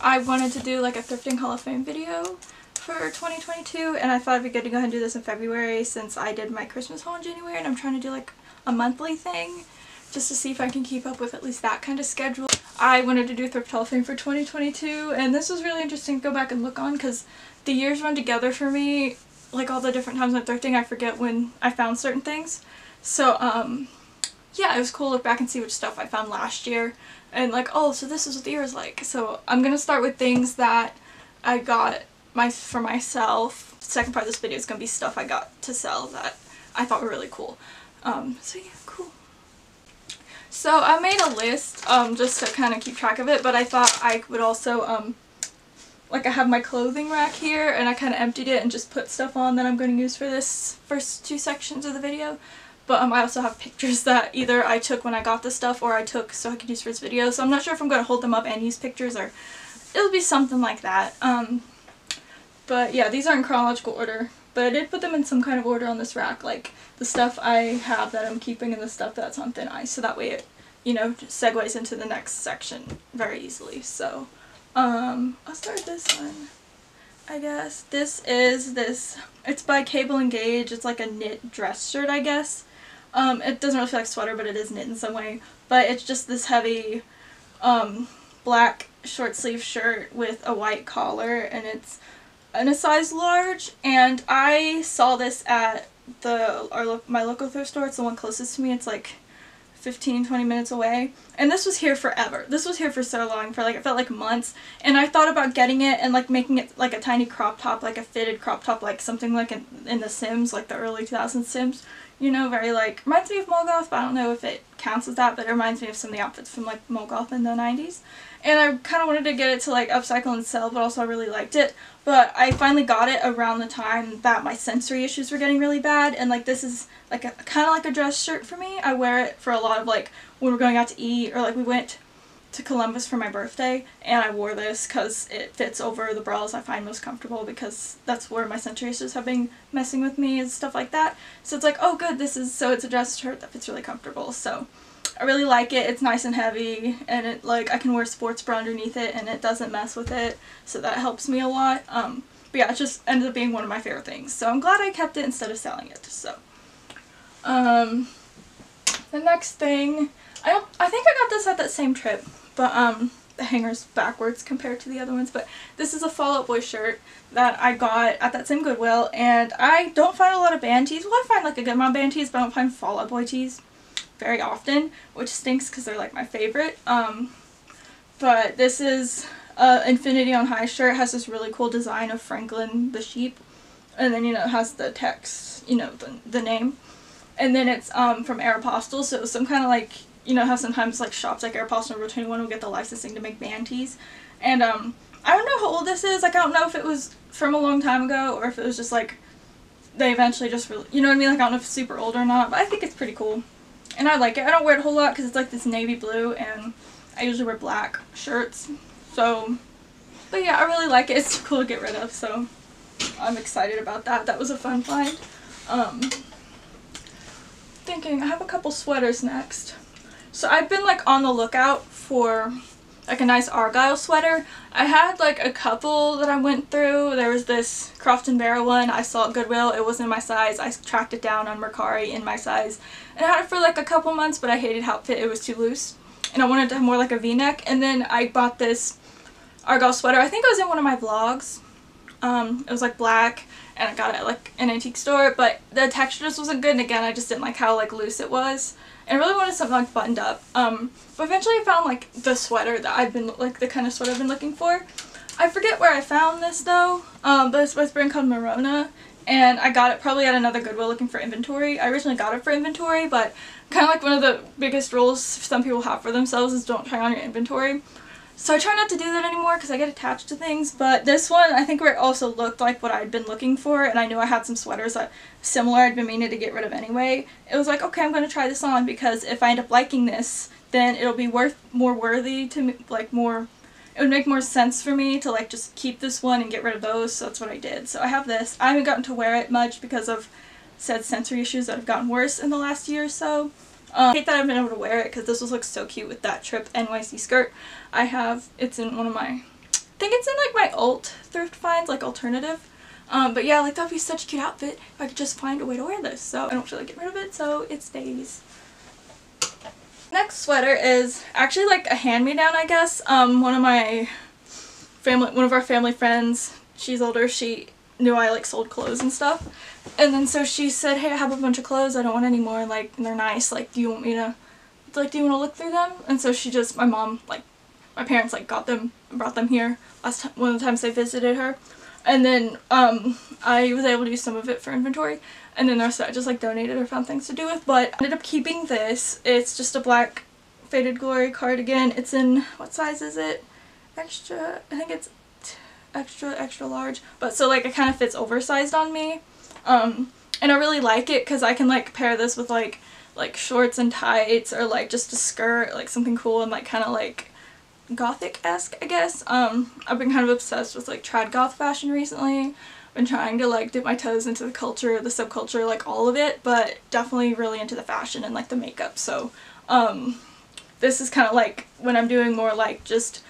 I wanted to do like a Thrifting Hall of Fame video for 2022 and I thought it'd be good to go ahead and do this in February since I did my Christmas haul in January and I'm trying to do like a monthly thing just to see if I can keep up with at least that kind of schedule. I wanted to do Thrift Hall of Fame for 2022 and this was really interesting to go back and look on because the years run together for me like all the different times I'm thrifting I forget when I found certain things. So um yeah it was cool to look back and see which stuff I found last year and like oh so this is what the year is like. So I'm gonna start with things that I got my for myself. second part of this video is gonna be stuff I got to sell that I thought were really cool. Um, so yeah, cool. So I made a list um, just to kind of keep track of it, but I thought I would also, um, like I have my clothing rack here and I kind of emptied it and just put stuff on that I'm going to use for this first two sections of the video. But um, I also have pictures that either I took when I got the stuff or I took so I could use for this video. So I'm not sure if I'm going to hold them up and use pictures or it'll be something like that. Um, but yeah, these are in chronological order. But I did put them in some kind of order on this rack, like the stuff I have that I'm keeping and the stuff that's on thin ice. So that way it, you know, segues into the next section very easily. So, um, I'll start this one. I guess. This is this, it's by Cable and Gauge. It's like a knit dress shirt, I guess. Um, it doesn't really feel like a sweater, but it is knit in some way. But it's just this heavy, um, black short sleeve shirt with a white collar and it's in a size large and I saw this at the our my local thrift store. It's the one closest to me. It's like 15 20 minutes away and this was here forever this was here for so long for like it felt like months and I thought about getting it and like making it like a tiny crop top like a fitted crop top like something like in, in the Sims like the early 2000s Sims you know very like reminds me of mall goth but I don't know if it counts as that but it reminds me of some of the outfits from like mall goth in the 90s and I kind of wanted to get it to like upcycle and sell but also I really liked it. But I finally got it around the time that my sensory issues were getting really bad and like this is like kind of like a dress shirt for me. I wear it for a lot of like when we're going out to eat or like we went to Columbus for my birthday and I wore this because it fits over the bras I find most comfortable because that's where my issues have been messing with me and stuff like that so it's like oh good this is so it's a dress shirt that fits really comfortable so I really like it. It's nice and heavy and it like I can wear sports bra underneath it and it doesn't mess with it so that helps me a lot. Um, but yeah, it just ended up being one of my favorite things. So I'm glad I kept it instead of selling it. So um, the next thing, I don't, I think I got this at that same trip, but um, the hanger's backwards compared to the other ones, but this is a Fall Out Boy shirt that I got at that same Goodwill, and I don't find a lot of band tees. Well, I find like a good of band tees, but I don't find Fall Out Boy tees very often, which stinks because they're like my favorite. Um, but this is uh, Infinity on High shirt. has this really cool design of Franklin the sheep. And then, you know, it has the text, you know, the, the name. And then it's um, from Aeropostale, so some kind of like, you know how sometimes like shops like or Row 21 will get the licensing to make band tees. And um, I don't know how old this is. Like, I don't know if it was from a long time ago or if it was just like they eventually just, really, you know what I mean? Like, I don't know if it's super old or not, but I think it's pretty cool. And I like it. I don't wear it a whole lot because it's like this navy blue and I usually wear black shirts. So, but yeah, I really like it. It's cool to get rid of, so I'm excited about that. That was a fun find. Um, thinking, I have a couple sweaters next. So I've been like on the lookout for like a nice Argyle sweater. I had like a couple that I went through. There was this Croft & Barrow one I saw at Goodwill. It wasn't my size. I tracked it down on Mercari in my size. And I had it for like a couple months but I hated how it fit. It was too loose. And I wanted to have more like a v-neck. And then I bought this Argyle sweater. I think it was in one of my vlogs. Um, it was like black and I got it at like an antique store but the texture just wasn't good and again I just didn't like how like loose it was and I really wanted something like buttoned up. Um, but eventually I found like the sweater that I've been, like the kind of sweater I've been looking for. I forget where I found this though, um, but it's by a brand called Merona. And I got it probably at another Goodwill looking for inventory. I originally got it for inventory, but kind of like one of the biggest rules some people have for themselves is don't try on your inventory. So I try not to do that anymore because I get attached to things, but this one I think where it also looked like what I'd been looking for and I knew I had some sweaters that similar I'd been meaning to get rid of anyway. It was like, okay, I'm going to try this on because if I end up liking this, then it'll be worth more worthy to like more it would make more sense for me to like just keep this one and get rid of those, so that's what I did. So I have this. I haven't gotten to wear it much because of said sensory issues that have gotten worse in the last year or so. Um, I hate that I haven't been able to wear it because this was like so cute with that Tripp NYC skirt I have. It's in one of my I think it's in like my alt thrift finds, like alternative. Um, but yeah, like that'd be such a cute outfit if I could just find a way to wear this. So I don't feel like getting rid of it, so it stays. Next sweater is actually like a hand-me-down, I guess. Um, one of my family, one of our family friends, she's older, she knew I like sold clothes and stuff. And then so she said, hey, I have a bunch of clothes, I don't want any more, like, they're nice, like, do you want me to, like, do you want to look through them? And so she just, my mom, like, my parents, like, got them and brought them here last time, one of the times they visited her. And then, um, I was able to use some of it for inventory, and then the rest of it I just, like, donated or found things to do with, but I ended up keeping this. It's just a black Faded Glory cardigan. It's in, what size is it? Extra, I think it's extra extra large but so like it kind of fits oversized on me. Um and I really like it because I can like pair this with like like shorts and tights or like just a skirt like something cool and like kind of like gothic-esque I guess. Um I've been kind of obsessed with like trad goth fashion recently. Been trying to like dip my toes into the culture the subculture like all of it but definitely really into the fashion and like the makeup. So um this is kind of like when I'm doing more like just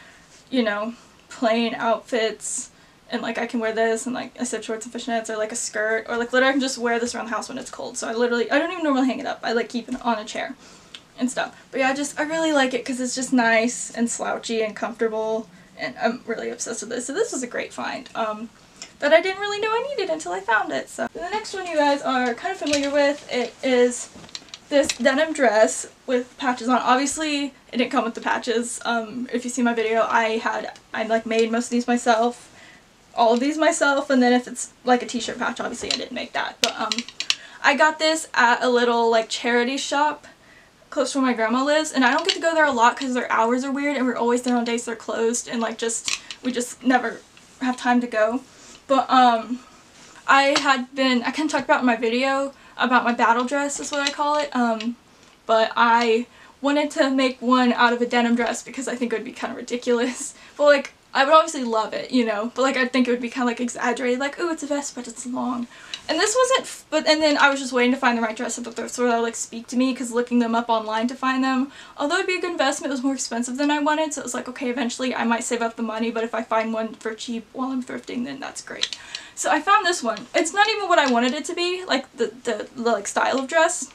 you know plain outfits and like I can wear this and like I said shorts and fishnets or like a skirt or like literally I can just wear this around the house when it's cold. So I literally I don't even normally hang it up. I like keep it on a chair and stuff. But yeah I just I really like it because it's just nice and slouchy and comfortable and I'm really obsessed with this so this was a great find um that I didn't really know I needed until I found it. So the next one you guys are kind of familiar with it is this denim dress with patches on. Obviously, it didn't come with the patches. Um, if you see my video, I had, I like made most of these myself, all of these myself, and then if it's like a t-shirt patch, obviously I didn't make that. But um, I got this at a little like charity shop close to where my grandma lives, and I don't get to go there a lot because their hours are weird, and we're always there on days they're closed, and like just, we just never have time to go. But um, I had been, I of talked about in my video, about my battle dress is what I call it. Um, but I wanted to make one out of a denim dress because I think it would be kind of ridiculous. But like, I would obviously love it, you know, but like I think it would be kind of like exaggerated, like, oh, it's a vest, but it's long. And this wasn't, but, and then I was just waiting to find the right dress at the store that would like speak to me because looking them up online to find them, although it'd be a good investment, it was more expensive than I wanted, so it was like, okay, eventually I might save up the money, but if I find one for cheap while I'm thrifting, then that's great. So I found this one. It's not even what I wanted it to be, like the, the, the like style of dress,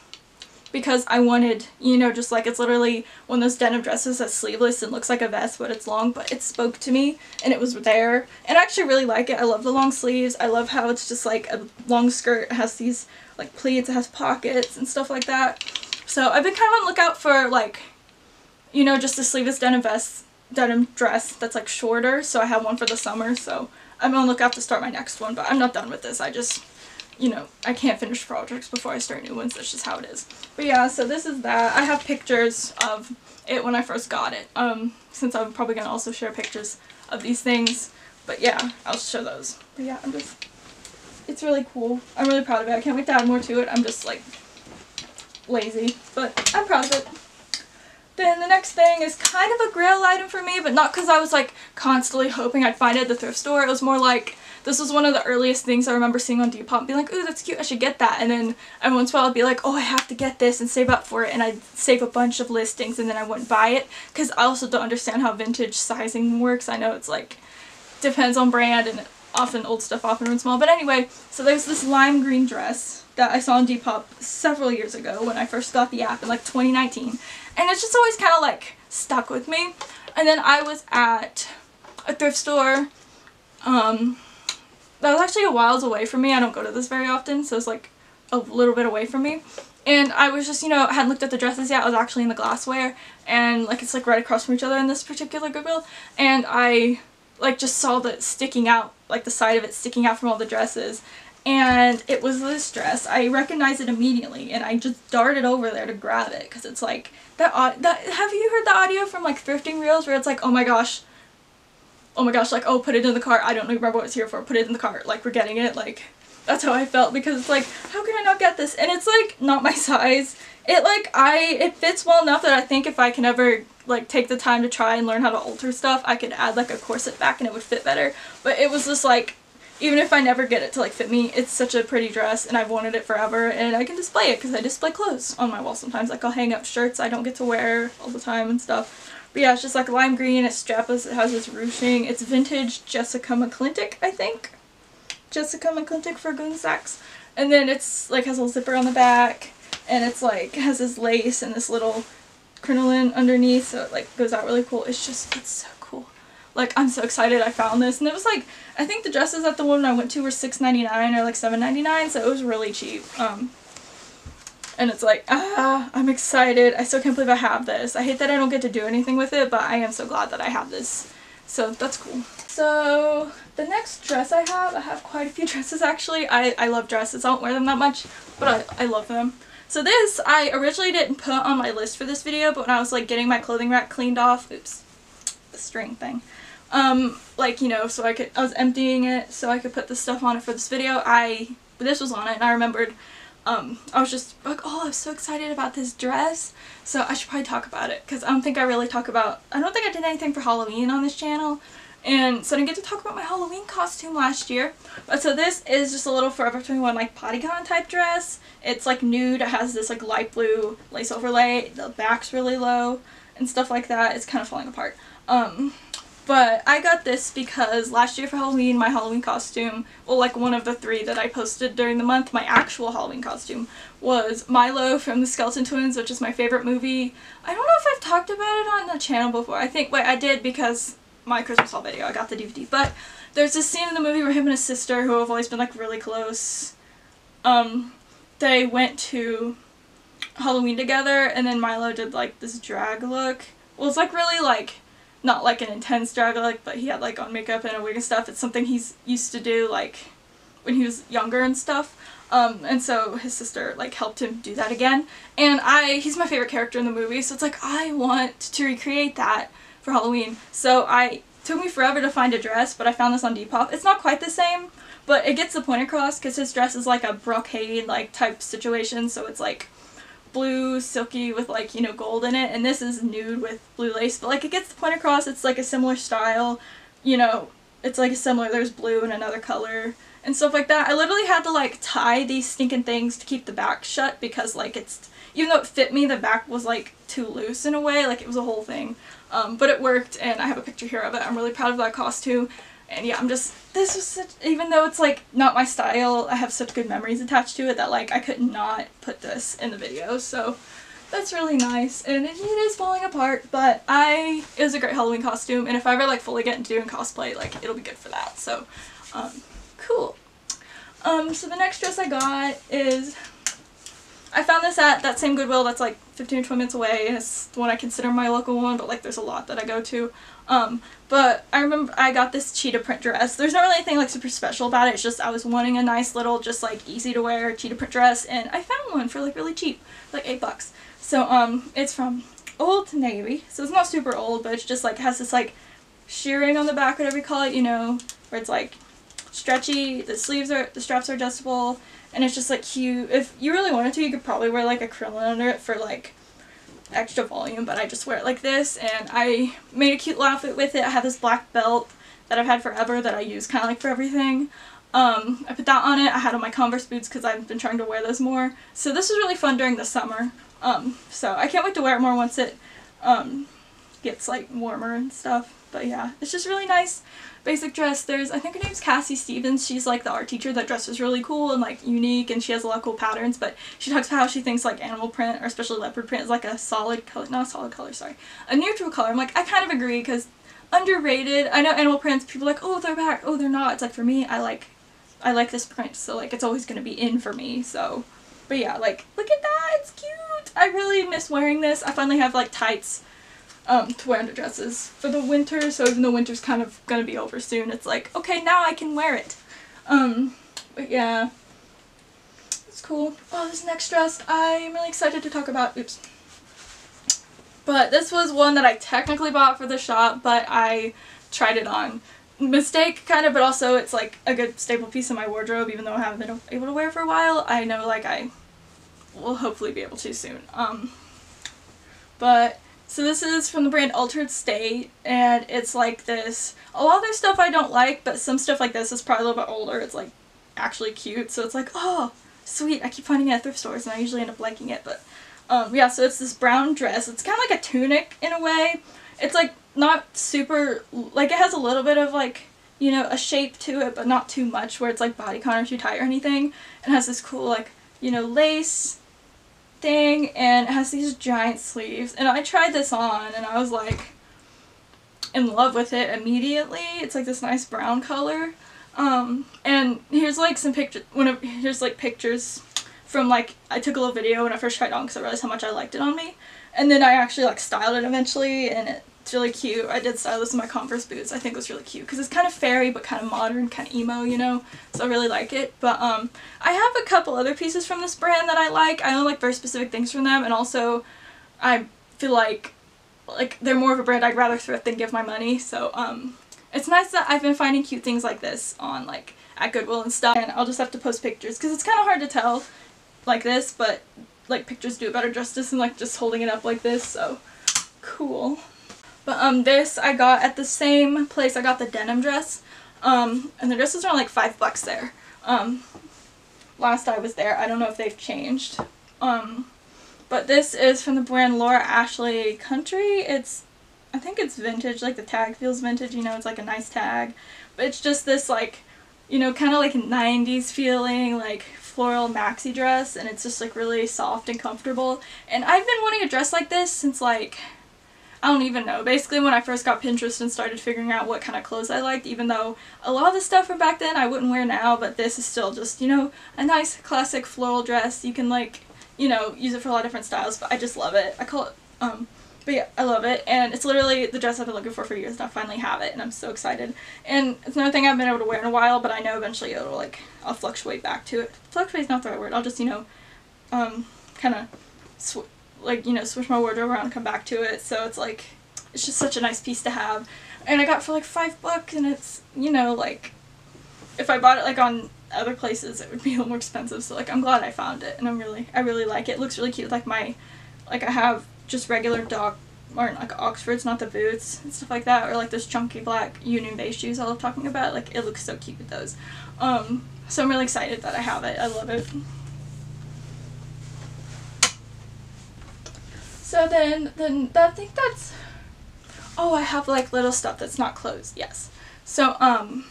because I wanted, you know, just like it's literally one of those denim dresses that's sleeveless and looks like a vest but it's long, but it spoke to me and it was there. And I actually really like it. I love the long sleeves. I love how it's just like a long skirt. It has these like pleats, it has pockets and stuff like that. So I've been kind of on the lookout for like, you know, just a sleeveless denim vest, denim dress that's like shorter. So I have one for the summer. So I'm on lookout to start my next one, but I'm not done with this. I just, you know, I can't finish projects before I start new ones. That's just how it is. But yeah, so this is that. I have pictures of it when I first got it, um, since I'm probably going to also share pictures of these things. But yeah, I'll show those. But yeah, I'm just, it's really cool. I'm really proud of it. I can't wait to add more to it. I'm just like lazy, but I'm proud of it. Then the next thing is kind of a grail item for me, but not because I was like constantly hoping I'd find it at the thrift store. It was more like this was one of the earliest things I remember seeing on Depop being like, ooh, that's cute, I should get that. And then every once in a while I'd be like, oh, I have to get this and save up for it. And I'd save a bunch of listings and then I wouldn't buy it because I also don't understand how vintage sizing works. I know it's like, depends on brand and often old stuff often runs small. But anyway, so there's this lime green dress that I saw on Depop several years ago when I first got the app in like 2019 and it's just always kind of like stuck with me. And then I was at a thrift store um, that was actually a whiles away from me. I don't go to this very often, so it's like a little bit away from me. And I was just, you know, hadn't looked at the dresses yet. I was actually in the glassware, and like it's like right across from each other in this particular Goodwill. And I like just saw that sticking out, like the side of it sticking out from all the dresses and it was this dress. I recognized it immediately and I just darted over there to grab it because it's like that, that have you heard the audio from like thrifting reels where it's like oh my gosh oh my gosh like oh put it in the cart. I don't remember what it's here for. Put it in the cart. Like we're getting it. Like that's how I felt because it's like how can I not get this? And it's like not my size. It like I it fits well enough that I think if I can ever like take the time to try and learn how to alter stuff I could add like a corset back and it would fit better. But it was just like even if I never get it to like fit me, it's such a pretty dress and I've wanted it forever and I can display it because I display clothes on my wall sometimes. Like I'll hang up shirts I don't get to wear all the time and stuff. But yeah, it's just like lime green, it's strapless, it has this ruching. It's vintage Jessica McClintock, I think. Jessica McClintock for Gunne Sax. And then it's like has a little zipper on the back and it's like has this lace and this little crinoline underneath so it like goes out really cool. It's just, it's so. Like I'm so excited I found this and it was like, I think the dresses at the one I went to were $6.99 or like $7.99 so it was really cheap. Um, and it's like, ah, I'm excited. I still can't believe I have this. I hate that I don't get to do anything with it, but I am so glad that I have this. So that's cool. So the next dress I have, I have quite a few dresses actually. I, I love dresses. I don't wear them that much, but I, I love them. So this, I originally didn't put on my list for this video, but when I was like getting my clothing rack cleaned off, oops, the string thing, um, like, you know, so I could, I was emptying it so I could put the stuff on it for this video, I, this was on it and I remembered, um, I was just like, oh, I'm so excited about this dress, so I should probably talk about it, because I don't think I really talk about, I don't think I did anything for Halloween on this channel, and so I didn't get to talk about my Halloween costume last year. But so this is just a little Forever 21 like bodycon type dress. It's like nude. It has this like light blue lace overlay. The back's really low and stuff like that. It's kind of falling apart. Um, but I got this because last year for Halloween, my Halloween costume, well like one of the three that I posted during the month, my actual Halloween costume was Milo from the Skeleton Twins, which is my favorite movie. I don't know if I've talked about it on the channel before. I think, wait, I did because my Christmas haul video. I got the DVD. But there's this scene in the movie where him and his sister, who have always been like really close, um, they went to Halloween together and then Milo did like this drag look. Well, it's like really like not like an intense drag look, but he had like on makeup and a wig and stuff. It's something he's used to do like when he was younger and stuff. Um, and so his sister like helped him do that again. And I, he's my favorite character in the movie, so it's like I want to recreate that for Halloween. So I took me forever to find a dress, but I found this on Depop. It's not quite the same, but it gets the point across because his dress is like a brocade like type situation, so it's like blue silky with like you know gold in it and this is nude with blue lace but like it gets the point across it's like a similar style you know it's like a similar there's blue and another color and stuff like that I literally had to like tie these stinking things to keep the back shut because like it's even though it fit me the back was like too loose in a way like it was a whole thing um, but it worked and I have a picture here of it. I'm really proud of that costume. And yeah, I'm just, this was such, even though it's like not my style, I have such good memories attached to it that like I could not put this in the video. So that's really nice. And it, it is falling apart, but I, it was a great Halloween costume. And if I ever like fully get into doing cosplay, like it'll be good for that. So, um, cool. Um, so the next dress I got is I found this at that same Goodwill that's like 15 or 20 minutes away it's the one I consider my local one but like there's a lot that I go to. Um, but I remember I got this cheetah print dress. There's not really anything like super special about it. It's just I was wanting a nice little just like easy to wear cheetah print dress and I found one for like really cheap, like 8 bucks. So um, it's from Old Navy. So it's not super old but it's just like has this like shearing on the back whatever you call it, you know, where it's like stretchy, the sleeves are, the straps are adjustable and it's just like cute. If you really wanted to, you could probably wear like a crinoline under it for like extra volume, but I just wear it like this, and I made a cute little outfit with it. I have this black belt that I've had forever that I use kind of like for everything. Um, I put that on it. I had on my Converse boots because I've been trying to wear those more. So this was really fun during the summer. Um, so I can't wait to wear it more once it um, gets like warmer and stuff. But yeah, it's just really nice basic dress. There's, I think her name's Cassie Stevens. She's like the art teacher that dresses really cool and like unique and she has a lot of cool patterns. But she talks about how she thinks like animal print or especially leopard print is like a solid color, not a solid color, sorry, a neutral color. I'm like, I kind of agree because underrated. I know animal prints, people like, oh, they're back. Oh, they're not. It's like for me, I like, I like this print. So like it's always going to be in for me. So, but yeah, like, look at that. It's cute. I really miss wearing this. I finally have like tights um, to wear under dresses for the winter, so even though winter's kind of gonna be over soon, it's like, okay, now I can wear it. Um, but yeah, it's cool. Oh, this next dress, I'm really excited to talk about. Oops. But this was one that I technically bought for the shop, but I tried it on. Mistake, kind of, but also it's like a good staple piece of my wardrobe, even though I haven't been able to wear for a while. I know, like, I will hopefully be able to soon. Um, but So this is from the brand Altered State, and it's like this. A lot of their stuff I don't like, but some stuff like this is probably a little bit older. It's like actually cute, so it's like, oh, sweet. I keep finding it at thrift stores, and I usually end up liking it. But um, yeah, so it's this brown dress. It's kind of like a tunic in a way. It's like not super, like it has a little bit of like, you know, a shape to it, but not too much where it's like bodycon or too tight or anything. It has this cool like, you know, lace thing and it has these giant sleeves. And I tried this on and I was like in love with it immediately. It's like this nice brown color. Um, and here's like some pictures, here's like pictures from like, I took a little video when I first tried on because I realized how much I liked it on me. And then I actually like styled it eventually and it it's really cute. I did style this in my Converse boots. I think it was really cute because it's kind of fairy but kind of modern, kind of emo, you know? So I really like it. But um, I have a couple other pieces from this brand that I like. I only like very specific things from them and also I feel like like they're more of a brand I'd rather thrift than give my money. So um, it's nice that I've been finding cute things like this on like at Goodwill and stuff. And I'll just have to post pictures because it's kind of hard to tell like this, but like pictures do better justice than like just holding it up like this. So cool. But um, this I got at the same place I got the denim dress. Um, and the dresses are like five bucks there. Um, last I was there. I don't know if they've changed. Um, but this is from the brand Laura Ashley Country. It's, I think it's vintage. Like the tag feels vintage. You know, it's like a nice tag. But it's just this like, you know, kind of like 90s feeling, like floral maxi dress. And it's just like really soft and comfortable. And I've been wanting a dress like this since like I don't even know. Basically when I first got Pinterest and started figuring out what kind of clothes I liked, even though a lot of the stuff from back then I wouldn't wear now, but this is still just, you know, a nice classic floral dress. You can like, you know, use it for a lot of different styles, but I just love it. I call it, um, but yeah, I love it, and it's literally the dress I've been looking for for years, and I finally have it, and I'm so excited. And it's another thing I've been able to wear in a while, but I know eventually it'll, like, I'll fluctuate back to it. Fluctuate is not the right word, I'll just, you know, um, kind of like, you know, switch my wardrobe around come back to it. So it's like, it's just such a nice piece to have. And I got for like five bucks and it's, you know, like, if I bought it like on other places it would be a little more expensive. So like, I'm glad I found it and I'm really, I really like it. It looks really cute. Like my, like I have just regular dog, or like Oxfords, not the boots and stuff like that, or like those chunky black Union base shoes I love talking about. Like, it looks so cute with those. Um, so I'm really excited that I have it. I love it. So then, then I think that's, oh, I have like little stuff that's not clothes, yes. So, um,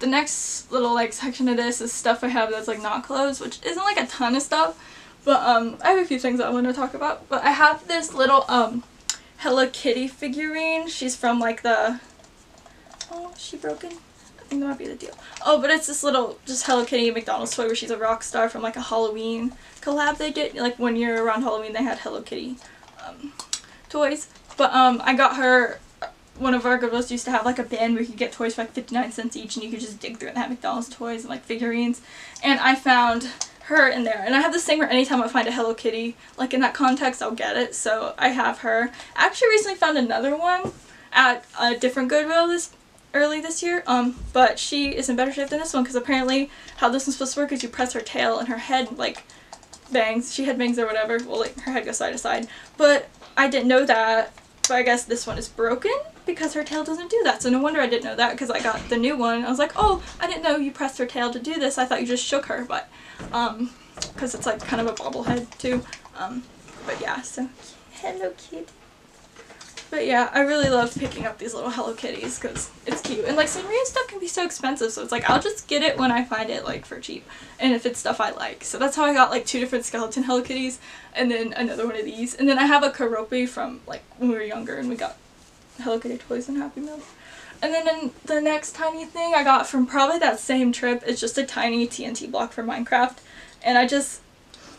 the next little like section of this is stuff I have that's like not clothes, which isn't like a ton of stuff, but um, I have a few things that I want to talk about. But I have this little um, Hello Kitty figurine. She's from like the, oh, she broken? I think that might be the deal. Oh, but it's this little just Hello Kitty McDonald's toy where she's a rock star from like a Halloween collab they did. Like one year around Halloween they had Hello Kitty um, toys. But um, I got her, one of our Goodwills used to have like a bin where you could get toys for like 59 cents each and you could just dig through and have McDonald's toys and like figurines. And I found her in there. And I have the same where anytime I find a Hello Kitty, like in that context, I'll get it. So I have her. I actually recently found another one at a different Goodwill this early this year, um, but she is in better shape than this one because apparently how this one's supposed to work is you press her tail and her head like bangs. She had bangs or whatever. Well, like, her head goes side to side. But I didn't know that. But I guess this one is broken because her tail doesn't do that. So no wonder I didn't know that because I got the new one. I was like, oh, I didn't know you pressed her tail to do this. I thought you just shook her. But, um, because it's like kind of a bobblehead too. Um, but yeah, so hello kitty. But yeah, I really love picking up these little Hello Kitties because it's cute. And like Sanrio stuff can be so expensive, so it's like I'll just get it when I find it like for cheap. And if it's stuff I like. So that's how I got like two different skeleton Hello Kitties and then another one of these. And then I have a Keroppi from like when we were younger and we got Hello Kitty toys and Happy Meal. And then the next tiny thing I got from probably that same trip is just a tiny TNT block for Minecraft. And I just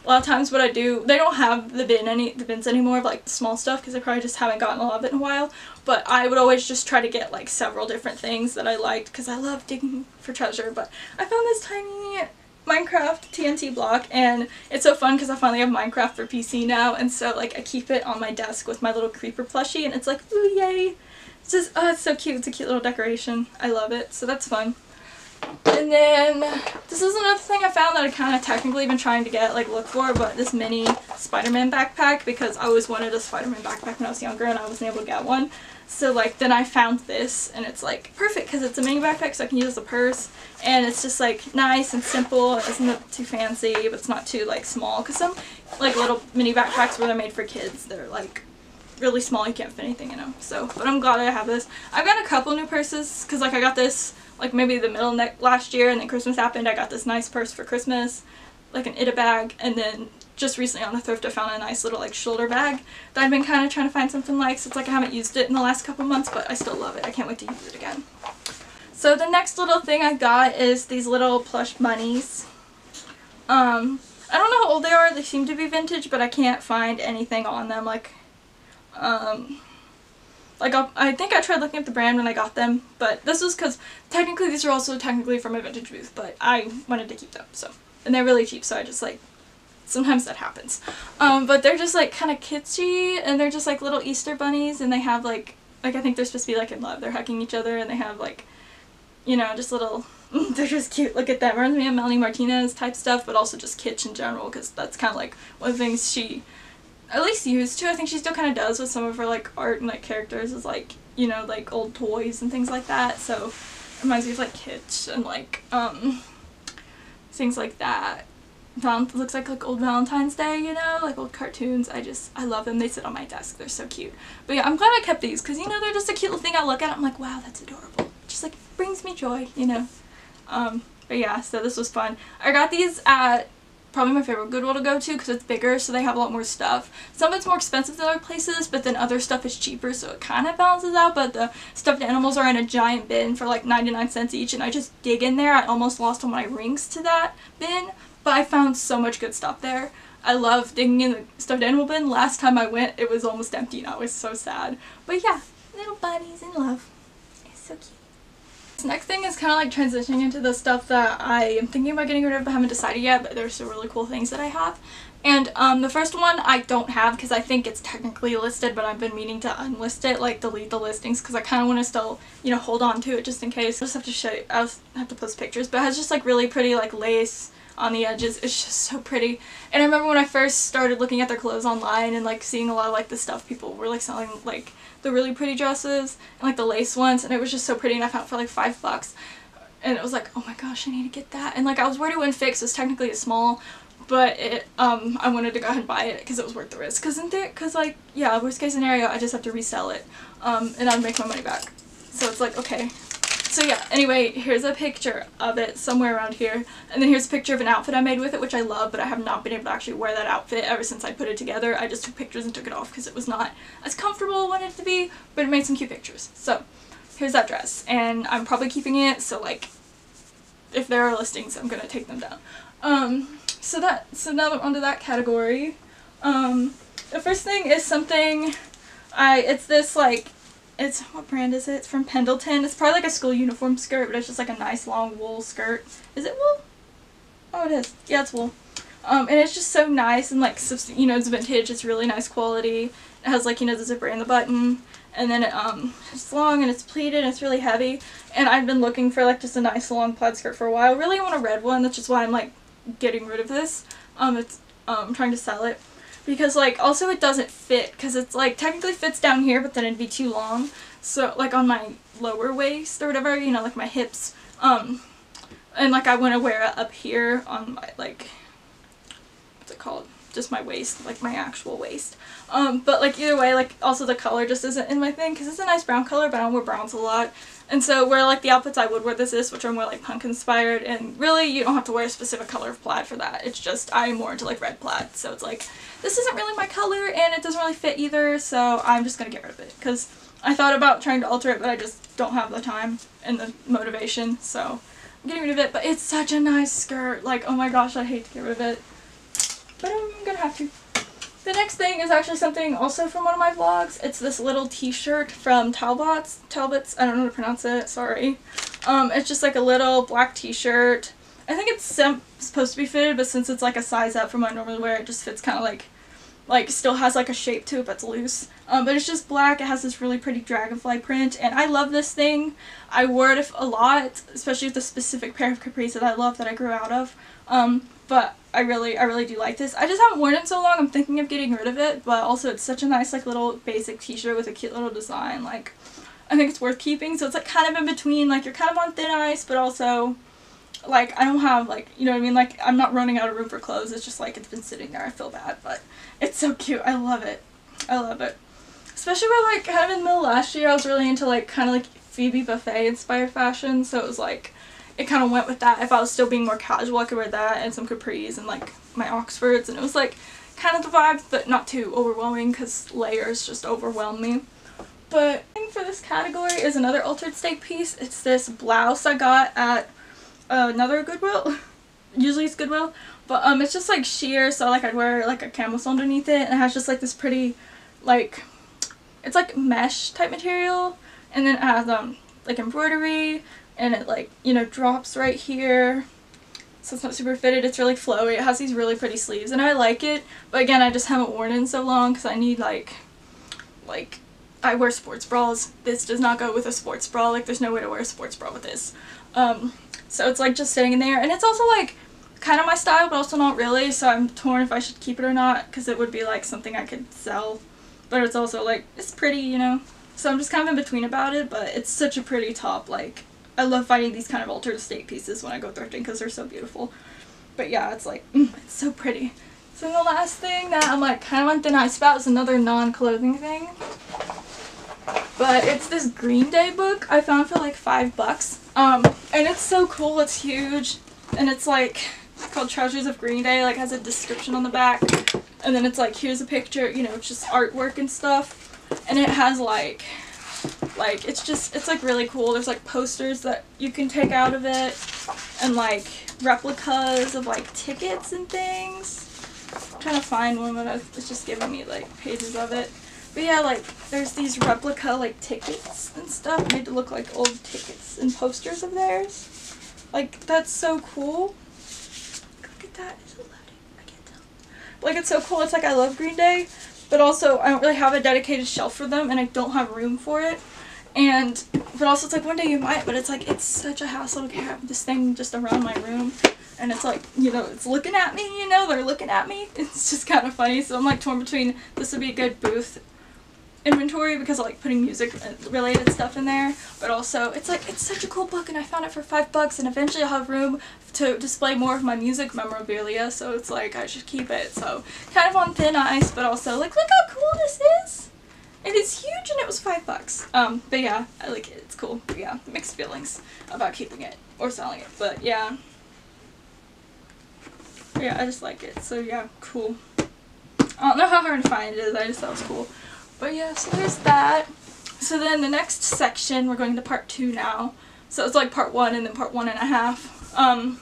a lot of times what I do, they don't have the bin any the bins anymore of like small stuff because I probably just haven't gotten a lot of it in a while. But I would always just try to get like several different things that I liked because I love digging for treasure. But I found this tiny Minecraft TNT block and it's so fun because I finally have Minecraft for PC now and so like I keep it on my desk with my little creeper plushie and it's like ooh yay. It's just oh it's so cute. It's a cute little decoration. I love it. So that's fun. And then this is another thing I found that I kind of technically been trying to get, like look for, but this mini Spider-Man backpack because I always wanted a Spider-Man backpack when I was younger and I wasn't able to get one. So like then I found this and it's like perfect because it's a mini backpack so I can use as a purse and it's just like nice and simple. It isn't too fancy but it's not too like small because some like little mini backpacks where they're made for kids they're like really small you can't fit anything in them. So but I'm glad I have this. I've got a couple new purses because like I got this like maybe the middle neck last year and then Christmas happened I got this nice purse for Christmas like an Ita bag and then just recently on a thrift I found a nice little like shoulder bag that I've been kind of trying to find something like so it's like I haven't used it in the last couple months but I still love it. I can't wait to use it again. So the next little thing I got is these little plush bunnies. Um, I don't know how old they are. They seem to be vintage but I can't find anything on them like um, like i think I tried looking up the brand when I got them, but this was because technically these are also technically from a vintage booth, but I wanted to keep them, so. And they're really cheap, so I just like, sometimes that happens. Um, but they're just like kind of kitschy, and they're just like little Easter bunnies, and they have like, like I think they're supposed to be like in love. They're hugging each other, and they have like, you know, just little, they're just cute. Look at that. Reminds me of Melanie Martinez type stuff, but also just kitsch in general, because that's kind of like one of the things she at least used to. I think she still kind of does with some of her like art and like characters is like you know like old toys and things like that. So it reminds me of like kitsch and like um things like that. Looks like like old Valentine's Day, you know, like old cartoons. I just I love them. They sit on my desk. They're so cute. But yeah, I'm glad I kept these because you know they're just a cute little thing I look at. I'm like, wow, that's adorable. Just like brings me joy, you know. Um, but yeah, so this was fun. I got these at probably my favorite Goodwill to go to because it's bigger so they have a lot more stuff. Some of it's more expensive than other places but then other stuff is cheaper so it kind of balances out but the stuffed animals are in a giant bin for like 99 cents each and I just dig in there. I almost lost all my rings to that bin but I found so much good stuff there. I love digging in the stuffed animal bin. Last time I went it was almost empty and I was so sad. But yeah, little bunnies in love. It's so cute. Next thing is kind of like transitioning into the stuff that I am thinking about getting rid of but haven't decided yet, but there's some really cool things that I have. And um, the first one I don't have because I think it's technically listed, but I've been meaning to unlist it, like delete the listings, because I kind of want to still, you know, hold on to it just in case. I just have to show you, I have to post pictures, but it has just like really pretty like lace on the edges. It's just so pretty. And I remember when I first started looking at their clothes online and like seeing a lot of like the stuff people were like selling like the really pretty dresses and like the lace ones and it was just so pretty and I found for like five bucks. And it was like, oh my gosh, I need to get that. And like I was worried it wouldn't fix. It's technically a small, but it um I wanted to go ahead and buy it because it was worth the risk. Cause in there, cause like yeah, worst case scenario, I just have to resell it, um, and I'd make my money back. So it's like okay, so yeah, anyway, here's a picture of it somewhere around here. And then here's a picture of an outfit I made with it, which I love, but I have not been able to actually wear that outfit ever since I put it together. I just took pictures and took it off because it was not as comfortable I wanted it to be, but it made some cute pictures. So here's that dress. And I'm probably keeping it, so like, if there are listings, I'm going to take them down. Um, so that, so now that onto that category. Um, the first thing is something, I, it's this like it's, what brand is it? It's from Pendleton. It's probably like a school uniform skirt, but it's just like a nice long wool skirt. Is it wool? Oh, it is. Yeah, it's wool. Um, and it's just so nice and like, you know, it's vintage. It's really nice quality. It has like, you know, the zipper and the button. And then it, um, it's long and it's pleated and it's really heavy. And I've been looking for like just a nice long plaid skirt for a while. Really want a red one. That's just why I'm like getting rid of this. Um, it's, um, trying to sell it because like also it doesn't fit because it's like technically fits down here but then it'd be too long. So like on my lower waist or whatever you know like my hips um and like I want to wear it up here on my like what's it called? Just my waist like my actual waist. Um but like either way like also the color just isn't in my thing because it's a nice brown color but I don't wear browns a lot and so where like the outfits I would wear this is, which are more like punk inspired, and really you don't have to wear a specific color of plaid for that. It's just I'm more into like red plaid, so it's like this isn't really my color and it doesn't really fit either, so I'm just gonna get rid of it because I thought about trying to alter it, but I just don't have the time and the motivation, so I'm getting rid of it. But it's such a nice skirt. Like, oh my gosh, I hate to get rid of it, but I'm gonna have to. The next thing is actually something also from one of my vlogs. It's this little t-shirt from Talbot's. Talbot's, I don't know how to pronounce it, sorry. Um, it's just like a little black t-shirt. I think it's supposed to be fitted, but since it's like a size up from what I normally wear, it just fits kind of like like still has like a shape to it but it's loose. Um, but it's just black. It has this really pretty dragonfly print and I love this thing. I wore it a lot, especially with the specific pair of capris that I love that I grew out of. Um, but I really, I really do like this. I just haven't worn it so long. I'm thinking of getting rid of it, but also it's such a nice like little basic t-shirt with a cute little design. Like, I think it's worth keeping. So it's like kind of in between. Like you're kind of on thin ice, but also like I don't have like you know what I mean like I'm not running out of room for clothes it's just like it's been sitting there I feel bad but it's so cute I love it I love it especially when like kind of in the last year I was really into like kind of like Phoebe Buffay inspired fashion so it was like it kind of went with that if I was still being more casual I could wear that and some capris and like my Oxfords and it was like kind of the vibes but not too overwhelming because layers just overwhelm me but for this category is another altered state piece it's this blouse I got at uh, another Goodwill. Usually it's Goodwill. But um, it's just like sheer, so like I'd wear like a camisole underneath it, and it has just like this pretty, like, it's like mesh type material, and then it has um like embroidery, and it like you know drops right here, so it's not super fitted. It's really flowy. It has these really pretty sleeves, and I like it. But again, I just haven't worn it in so long because I need like, like, I wear sports bras. This does not go with a sports bra. Like, there's no way to wear a sports bra with this. Um, so it's like just sitting in there and it's also like kind of my style but also not really so I'm torn if I should keep it or not because it would be like something I could sell but it's also like it's pretty you know so I'm just kind of in between about it but it's such a pretty top like I love finding these kind of Altered State pieces when I go thrifting because they're so beautiful. But yeah it's like mm, it's so pretty. So the last thing that I'm like kind of on thin ice about is another non-clothing thing. But it's this Green Day book I found for like five bucks. Um, and it's so cool, it's huge, and it's like, it's called Treasures of Green Day, like has a description on the back, and then it's like, here's a picture, you know, it's just artwork and stuff, and it has like, like, it's just, it's like really cool, there's like posters that you can take out of it, and like replicas of like tickets and things. I'm trying to find one, but it's just giving me like pages of it. But yeah, like, there's these replica, like, tickets and stuff made to look like old tickets and posters of theirs. Like, that's so cool. Look at that. Is it loading? I can't tell. Like, it's so cool. It's like I love Green Day, but also I don't really have a dedicated shelf for them, and I don't have room for it. And, but also it's like one day you might, but it's like, it's such a hassle to have this thing just around my room and it's like, you know, it's looking at me, you know, they're looking at me. It's just kind of funny. So I'm like torn between this would be a good booth inventory because I like putting music related stuff in there but also it's like it's such a cool book and I found it for five bucks and eventually I'll have room to display more of my music memorabilia so it's like I should keep it. So kind of on thin ice but also like look how cool this is! It is huge and it was five bucks. Um but yeah I like it. It's cool. But yeah mixed feelings about keeping it or selling it but yeah. Yeah I just like it. So yeah cool. I don't know how hard to find it is I just thought it was cool but yeah, so there's that. So then the next section, we're going to part two now. So it's like part one and then part one and a half. Um,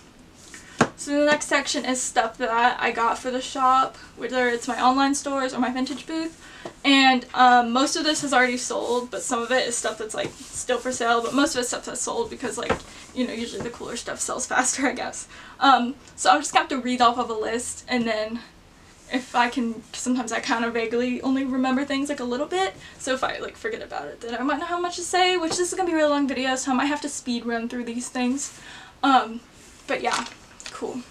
so the next section is stuff that I got for the shop, whether it's my online stores or my vintage booth. And um, most of this has already sold, but some of it is stuff that's like still for sale, but most of it's stuff that's sold because like, you know, usually the cooler stuff sells faster, I guess. Um, so I'm just to have to read off of a list and then if I can, sometimes I kind of vaguely only remember things like a little bit, so if I like forget about it then I might not have much to say, which this is to be a really long video, so I might have to speed run through these things. Um, but yeah, cool.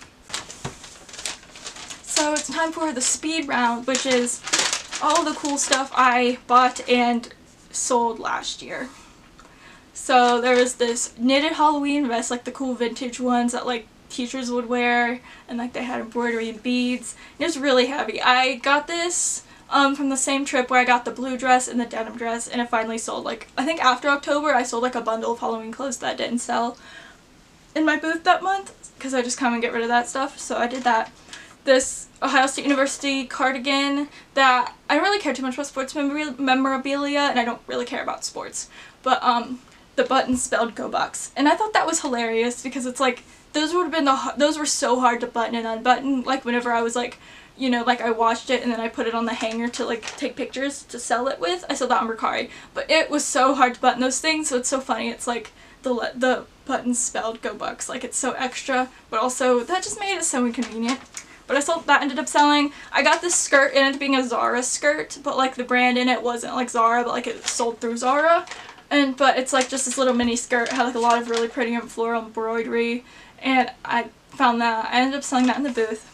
So it's time for the speed round, which is all the cool stuff I bought and sold last year. So there was this knitted Halloween vest, like the cool vintage ones that like teachers would wear and like they had embroidery and beads. And It was really heavy. I got this um, from the same trip where I got the blue dress and the denim dress and it finally sold like I think after October I sold like a bundle of Halloween clothes that didn't sell in my booth that month because I just come and get rid of that stuff so I did that. This Ohio State University cardigan that I don't really care too much about sports memorabilia and I don't really care about sports but um the button spelled go bucks and I thought that was hilarious because it's like those would have been the those were so hard to button and unbutton like whenever I was like you know like I washed it and then I put it on the hanger to like take pictures to sell it with I sold that on Mercari but it was so hard to button those things so it's so funny it's like the the buttons spelled go bucks like it's so extra but also that just made it so inconvenient but I sold that ended up selling. I got this skirt it ended up being a Zara skirt, but like the brand in it wasn't like Zara, but like it sold through Zara. And but it's like just this little mini skirt, had like a lot of really pretty floral embroidery, and I found that. I ended up selling that in the booth.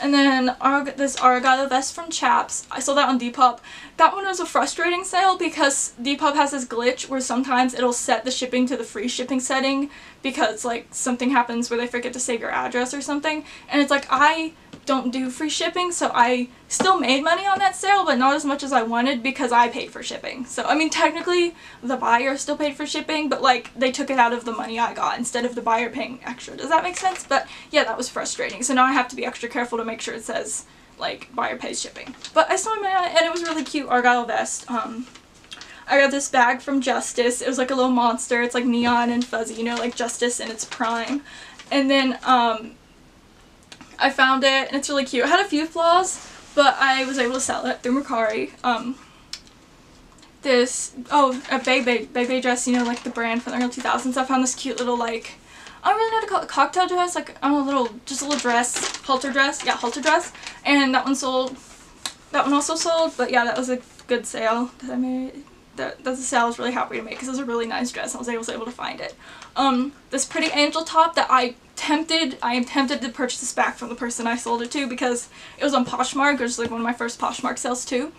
And then this Argyle vest from Chaps. I sold that on Depop. That one was a frustrating sale because Depop has this glitch where sometimes it'll set the shipping to the free shipping setting because like something happens where they forget to save your address or something. And it's like I don't do free shipping so I still made money on that sale but not as much as I wanted because I paid for shipping. So I mean technically the buyer still paid for shipping but like they took it out of the money I got instead of the buyer paying extra. Does that make sense? But yeah that was frustrating. So now I have to be extra careful to make sure it says like buyer pays shipping. But I on it and it was really cute Argyle vest. Um, I got this bag from Justice. It was like a little monster. It's like neon and fuzzy, you know, like Justice in its prime. And then um, I found it and it's really cute. It had a few flaws, but I was able to sell it through Mercari. Um, this, oh, a Bebe, Bebe dress, you know, like the brand from the early 2000s. I found this cute little, like, I don't really know how to call it, cocktail dress, like, I don't know, little, just a little dress, halter dress, yeah, halter dress. And that one sold, that one also sold, but yeah, that was a good sale that I made that, that the sale I was really happy to make because it was a really nice dress and I was able, was able to find it. Um, this pretty angel top that I tempted, I am tempted to purchase this back from the person I sold it to because it was on Poshmark, which is like one of my first Poshmark sales too.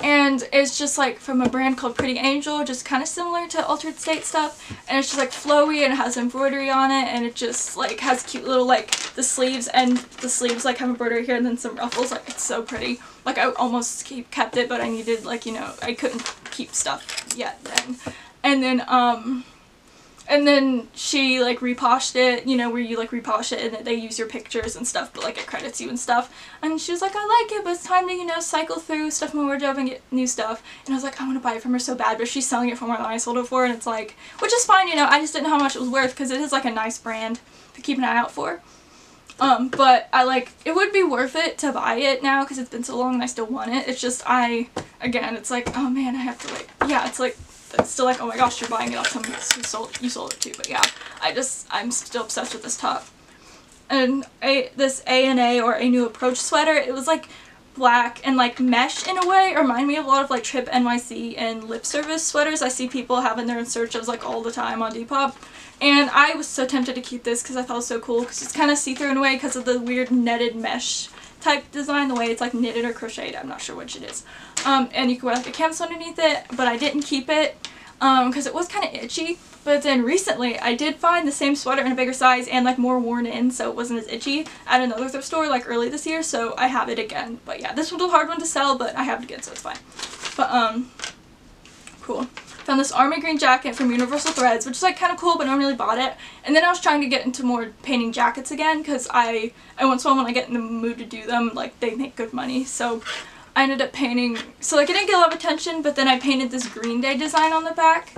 And it's just like from a brand called Pretty Angel, just kind of similar to Altered State stuff. And it's just like flowy and it has embroidery on it and it just like has cute little like the sleeves and the sleeves like have embroidery here and then some ruffles. Like it's so pretty. Like I almost keep, kept it but I needed like, you know, I couldn't keep stuff yet then. And then, um, and then she like reposhed it, you know, where you like repost it and they use your pictures and stuff, but like it credits you and stuff. And she was like, I like it, but it's time to, you know, cycle through stuff in my wardrobe and get new stuff. And I was like, I want to buy it from her so bad, but she's selling it for more than I sold it for. And it's like, which is fine, you know, I just didn't know how much it was worth because it is like a nice brand to keep an eye out for. Um, but I like, it would be worth it to buy it now because it's been so long and I still want it. It's just, I, again, it's like, oh man, I have to like, yeah, it's like, it's still like, oh my gosh, you're buying it off someone who sold, you sold it to. But yeah, I just, I'm still obsessed with this top. And a, this A&A or A New Approach sweater, it was like black and like mesh in a way. It reminded me of a lot of like Tripp NYC and lip service sweaters I see people having their in search of like all the time on Depop. And I was so tempted to keep this because I thought it was so cool because it's kind of see-through in a way because of the weird netted mesh type design, the way it's like knitted or crocheted, I'm not sure which it is. Um, and you can wear like a canvas underneath it, but I didn't keep it because um, it was kind of itchy. But then recently I did find the same sweater in a bigger size and like more worn in so it wasn't as itchy at another thrift store like early this year so I have it again. But yeah, this was a hard one to sell but I have it again so it's fine. But um, cool. Found this army green jacket from Universal Threads, which is like kind of cool, but no one really bought it. And then I was trying to get into more painting jackets again, because I, I once one when I get in the mood to do them, like they make good money. So I ended up painting, so like I didn't get a lot of attention, but then I painted this Green Day design on the back.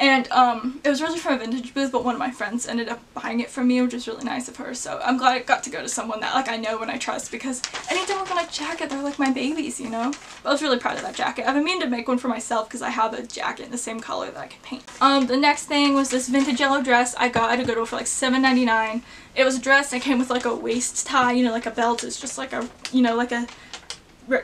And um, it was really from a vintage booth, but one of my friends ended up buying it from me, which was really nice of her. So I'm glad I got to go to someone that like I know and I trust because anytime I work on a jacket, they're like my babies, you know? But I was really proud of that jacket. I've been meaning to make one for myself because I have a jacket in the same color that I can paint. Um, the next thing was this vintage yellow dress I got at a Goodwill for like $7.99. It was a dress it came with like a waist tie, you know, like a belt. It's just like a, you know, like a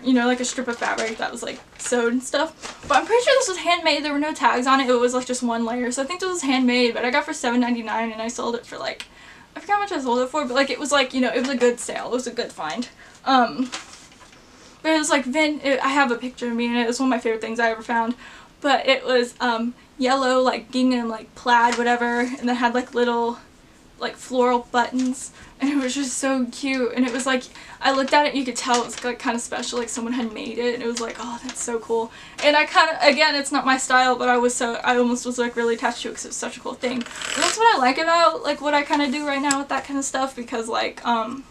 you know, like a strip of fabric that was like sewed and stuff. But I'm pretty sure this was handmade. There were no tags on it. It was like just one layer. So I think this was handmade, but I got for $7.99 and I sold it for like, I forgot how much I sold it for, but like it was like, you know, it was a good sale. It was a good find. Um, but it was like, Vin it, I have a picture of me it It was one of my favorite things I ever found. But it was um, yellow, like gingham, like plaid, whatever, and then had like little like floral buttons and it was just so cute. And it was like I looked at it you could tell it was like kind of special like someone had made it and it was like oh that's so cool. And I kind of again it's not my style but I was so I almost was like really attached to it because it was such a cool thing. And that's what I like about like what I kind of do right now with that kind of stuff because like um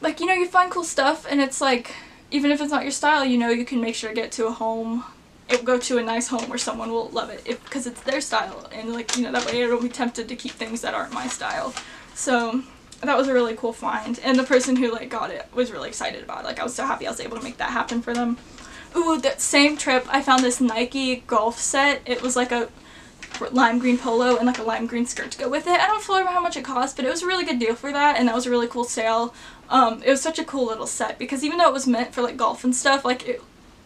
like you know you find cool stuff and it's like even if it's not your style you know you can make sure to get to a home it go to a nice home where someone will love it because it's their style and like you know that way it'll be tempted to keep things that aren't my style so that was a really cool find and the person who like got it was really excited about it like I was so happy I was able to make that happen for them ooh that same trip I found this Nike golf set it was like a lime green polo and like a lime green skirt to go with it. I don't remember how much it cost, but it was a really good deal for that, and that was a really cool sale. Um, it was such a cool little set because even though it was meant for like golf and stuff, like it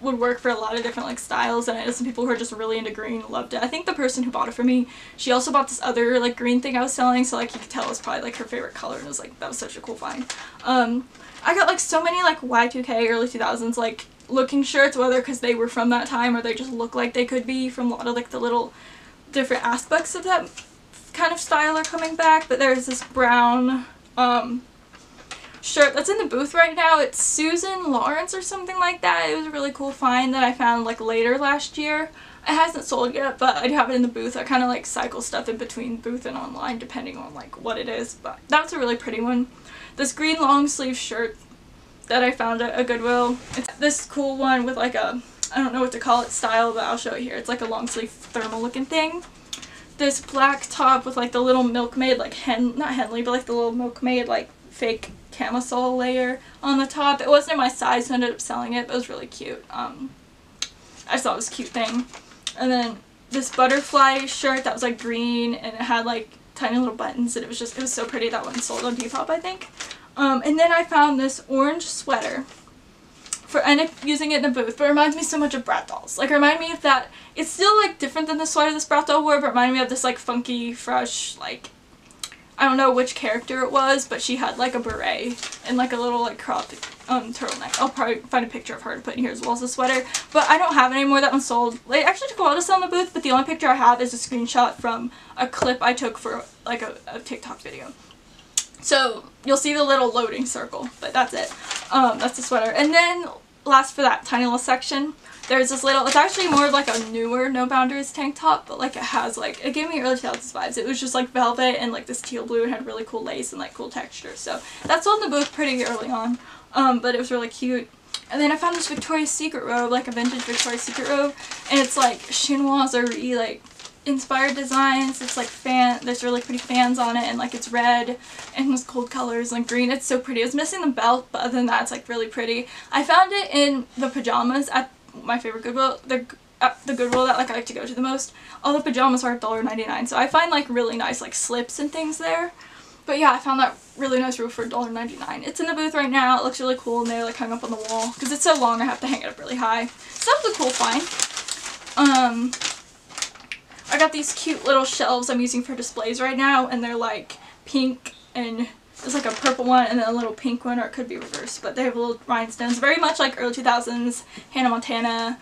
would work for a lot of different like styles and I know some people who are just really into green loved it. I think the person who bought it for me, she also bought this other like green thing I was selling so like you could tell it was probably like her favorite color and it was like that was such a cool find. Um, I got like so many like Y2K early 2000s like looking shirts whether because they were from that time or they just look like they could be from a lot of like the little different aspects of that kind of style are coming back but there's this brown um, shirt that's in the booth right now. It's Susan Lawrence or something like that. It was a really cool find that I found like later last year. It hasn't sold yet, but I do have it in the booth. I kind of like cycle stuff in between booth and online depending on like what it is, but that's a really pretty one. This green long sleeve shirt that I found at a Goodwill. It's this cool one with like a, I don't know what to call it style, but I'll show it here. It's like a long sleeve thermal looking thing. This black top with like the little milkmaid, like hen, not Henley, but like the little milkmaid like fake camisole layer on the top. It wasn't my size, so I ended up selling it, but it was really cute. Um, I just thought it was a cute thing. And then this butterfly shirt that was like green and it had like tiny little buttons and it was just, it was so pretty. That one sold on Depop, I think. Um, and then I found this orange sweater. For, I up using it in a booth, but it reminds me so much of Bratz Dolls. Like, it reminded me of that, it's still, like, different than the sweater this Bratz Doll wore, but it reminded me of this, like, funky, fresh, like, I don't know which character it was, but she had like a beret and like a little like cropped um, turtleneck. I'll probably find a picture of her to put in here as well as a sweater. But I don't have any more that one sold. Like, actually took a while to sell in the booth, but the only picture I have is a screenshot from a clip I took for like a, a TikTok video. So you'll see the little loading circle, but that's it. Um, that's the sweater. And then last for that tiny little section, there's this little, it's actually more of like a newer No Boundaries tank top, but like it has like, it gave me early 2000s vibes. It was just like velvet and like this teal blue and had really cool lace and like cool texture. So that's on the booth pretty early on, um, but it was really cute. And then I found this Victoria's Secret robe, like a vintage Victoria's Secret robe, and it's like chinoiserie, like inspired designs. It's like fan, there's really pretty fans on it and like it's red and has cold colors and green. It's so pretty. It's missing the belt, but other than that, it's like really pretty. I found it in the pajamas at my favorite Goodwill, the uh, the Goodwill that like I like to go to the most. All the pajamas are $1.99, so I find like really nice like slips and things there. But yeah, I found that really nice roof for $1.99. It's in the booth right now. It looks really cool and they're like hung up on the wall. Because it's so long I have to hang it up really high. So that was a cool find. Um, I got these cute little shelves I'm using for displays right now and they're like pink and there's like a purple one and then a little pink one, or it could be reversed, but they have little rhinestones. Very much like early 2000s Hannah Montana,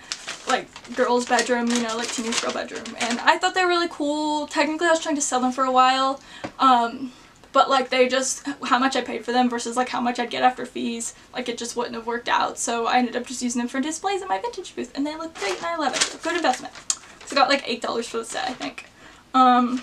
like girl's bedroom, you know, like teenage girl bedroom. And I thought they were really cool. Technically, I was trying to sell them for a while. Um, but like they just, how much I paid for them versus like how much I'd get after fees, like it just wouldn't have worked out. So I ended up just using them for displays in my vintage booth and they look great and I love it. Good investment. So I got like $8 for the set, I think. Um,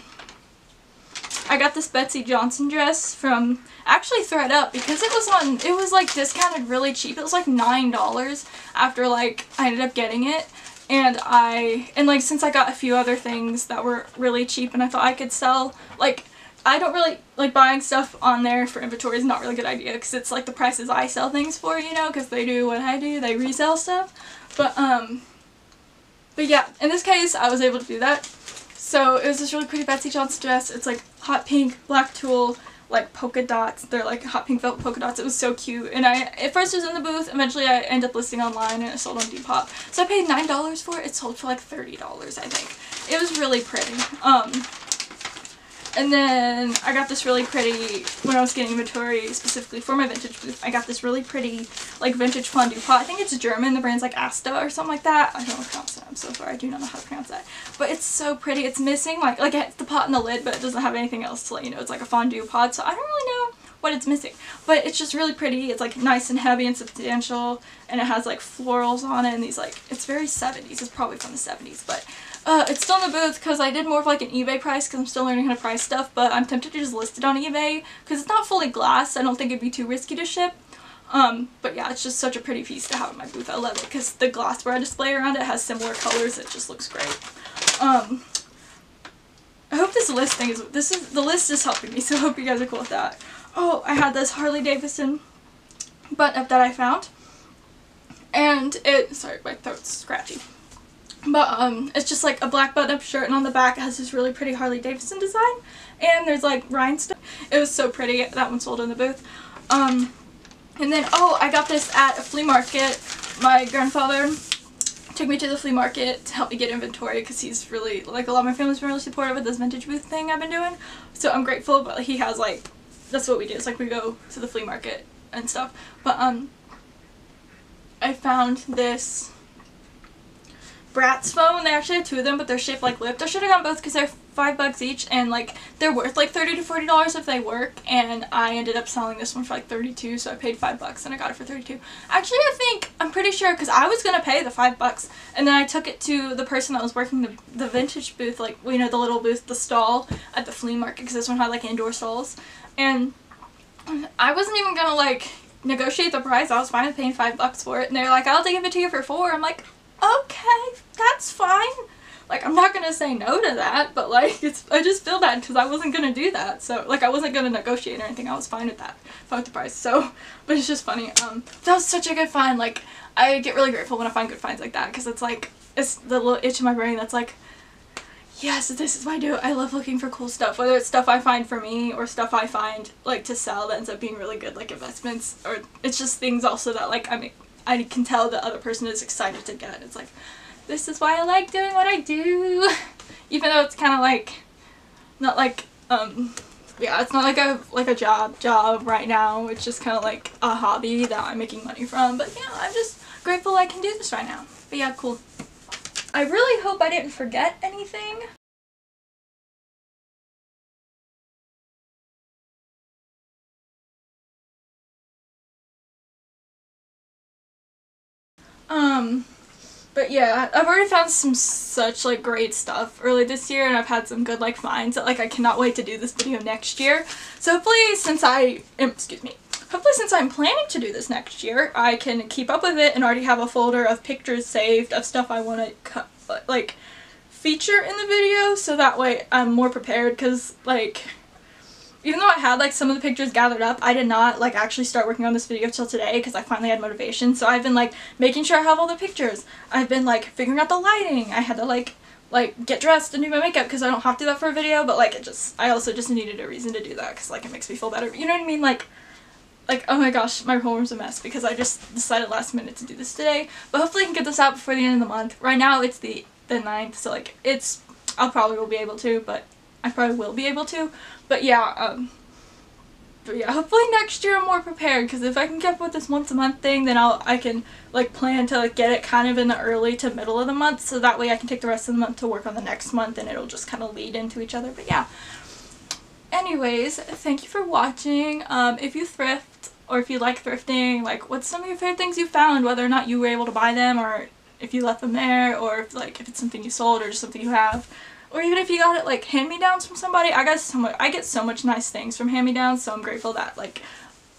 I got this Betsey Johnson dress from actually thredUP because it was on it was like discounted really cheap. It was like nine dollars after like I ended up getting it. And I and like since I got a few other things that were really cheap and I thought I could sell like I don't really like buying stuff on there for inventory is not really a good idea because it's like the prices I sell things for, you know, because they do what I do, they resell stuff. But um but yeah, in this case I was able to do that. So it was this really pretty Betsey Johnson dress. It's like hot pink, black tulle, like polka dots. They're like hot pink felt polka dots. It was so cute. And I at first was in the booth. Eventually I ended up listing online and it sold on Depop. So I paid $9 for it. It sold for like $30 I think. It was really pretty. Um, and then I got this really pretty, when I was getting inventory specifically for my vintage booth, I got this really pretty like vintage fondue pot. I think it's German, the brand's like Asta or something like that. I don't know how to pronounce it, I'm so sorry, I do not know how to pronounce that. But it's so pretty, it's missing like, like it's the pot and the lid, but it doesn't have anything else to let you know it's like a fondue pot, so I don't really know what it's missing. But it's just really pretty, it's like nice and heavy and substantial, and it has like florals on it and these like, it's very 70s, it's probably from the 70s, but uh, it's still in the booth because I did more of like an eBay price because I'm still learning how to price stuff, but I'm tempted to just list it on eBay because it's not fully glass. I don't think it'd be too risky to ship. Um, but yeah, it's just such a pretty piece to have in my booth. I love it because the glassware I display around it has similar colors. It just looks great. Um, I hope this listing is, this is, the list is helping me, so I hope you guys are cool with that. Oh, I had this Harley Davidson button up that I found. And it, sorry, my throat's scratchy. But um, it's just like a black button-up shirt and on the back it has this really pretty Harley Davidson design. And there's like rhinestone. It was so pretty. That one sold in the booth. Um, and then, oh, I got this at a flea market. My grandfather took me to the flea market to help me get inventory because he's really, like a lot of my family's been really supportive of this vintage booth thing I've been doing. So I'm grateful, but he has like, that's what we do. It's like we go to the flea market and stuff. But um, I found this Bratz phone. They actually have two of them, but they're shaped like lip. I should have gotten both because they're five bucks each, and like they're worth like thirty to forty dollars if they work. And I ended up selling this one for like thirty-two, so I paid five bucks and I got it for thirty-two. Actually, I think I'm pretty sure because I was gonna pay the five bucks, and then I took it to the person that was working the the vintage booth, like you know the little booth, the stall at the flea market, because this one had like indoor stalls, and I wasn't even gonna like negotiate the price. I was fine with paying five bucks for it, and they're like, "I'll give it to you for four. I'm like, okay, that's fine. Like, I'm not gonna say no to that, but like, it's, I just feel bad because I wasn't gonna do that. So, like, I wasn't gonna negotiate or anything. I was fine with that. Fine with the price. So, but it's just funny. Um, that was such a good find. Like, I get really grateful when I find good finds like that because it's like, it's the little itch in my brain that's like, yes, this is what I do. I love looking for cool stuff, whether it's stuff I find for me or stuff I find like to sell that ends up being really good, like investments, or it's just things also that like I mean I can tell the other person is excited to get. It. It's like, this is why I like doing what I do. Even though it's kind of like, not like, um, yeah, it's not like a like a job job right now. It's just kind of like a hobby that I'm making money from. But yeah, I'm just grateful I can do this right now. But yeah, cool. I really hope I didn't forget anything. Um, but yeah, I've already found some such like great stuff early this year and I've had some good like finds that like I cannot wait to do this video next year. So hopefully since I, excuse me, hopefully since I'm planning to do this next year, I can keep up with it and already have a folder of pictures saved of stuff I want to like feature in the video so that way I'm more prepared because like even though I had like some of the pictures gathered up, I did not like actually start working on this video till today because I finally had motivation. So I've been like making sure I have all the pictures. I've been like figuring out the lighting. I had to like like get dressed and do my makeup because I don't have to do that for a video, but like it just I also just needed a reason to do that because like it makes me feel better. You know what I mean? Like like oh my gosh, my whole room's a mess because I just decided last minute to do this today. But hopefully I can get this out before the end of the month. Right now it's the the 9th, so like it's I'll probably will be able to, but I probably will be able to. But yeah, um, but yeah, hopefully next year I'm more prepared because if I can keep with this once a month thing, then I'll I can like plan to like get it kind of in the early to middle of the month, so that way I can take the rest of the month to work on the next month, and it'll just kind of lead into each other. But yeah. Anyways, thank you for watching. Um, if you thrift or if you like thrifting, like what's some of your favorite things you found, whether or not you were able to buy them or if you left them there or if like if it's something you sold or just something you have or even if you got it like hand-me-downs from somebody I got so much I get so much nice things from hand-me-downs so I'm grateful that like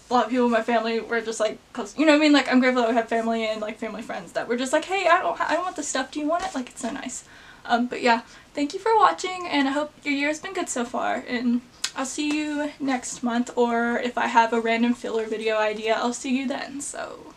a lot of people in my family were just like cause you know what I mean? Like I'm grateful that we had family and like family friends that were just like hey I don't I don't want the stuff. Do you want it? Like it's so nice. Um but yeah thank you for watching and I hope your year has been good so far and I'll see you next month or if I have a random filler video idea I'll see you then so